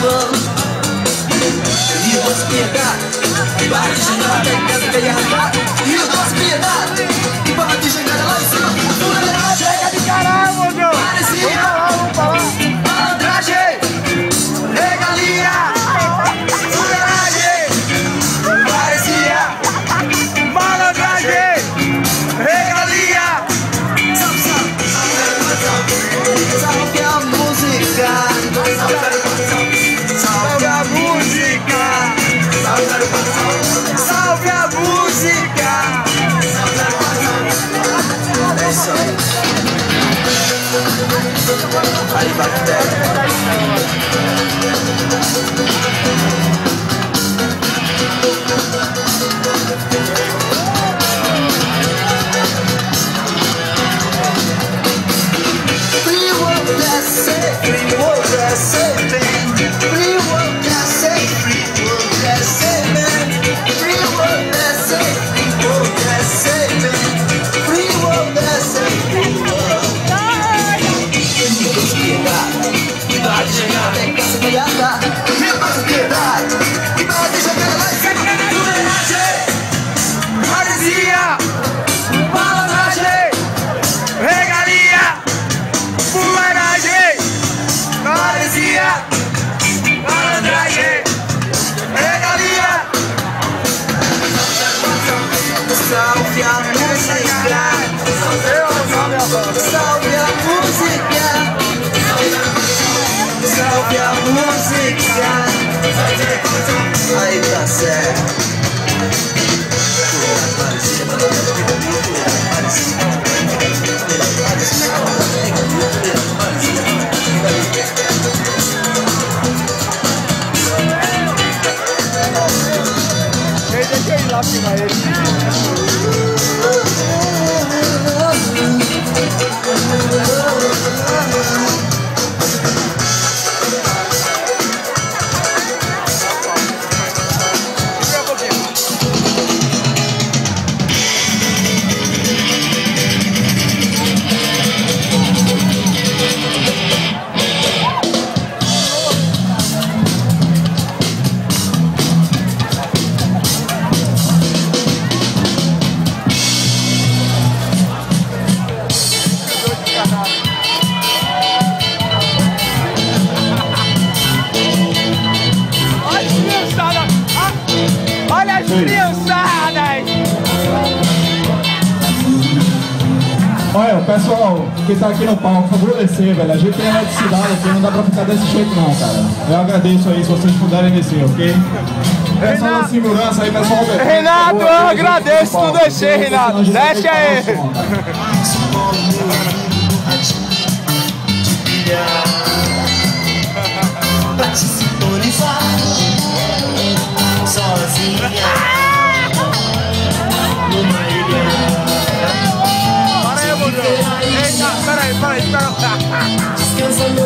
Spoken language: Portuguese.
mãos E o doce piedade Barra de jangada até em casa que ele arrancar E o doce piedade Barra de jangada lá em cima Chega de caralho, meu Deus! Parecia... say Aí tá certo. Olha, o pessoal que tá aqui no palco, favor descer, velho. A gente tem eletricidade aqui, não dá pra ficar desse jeito não, cara. Eu agradeço aí se vocês puderem descer, ok? É pessoal Renato, da segurança aí, pessoal. Renato, eu agradeço, tu descer, Renato. Deixa aí. Nice, Just cause I know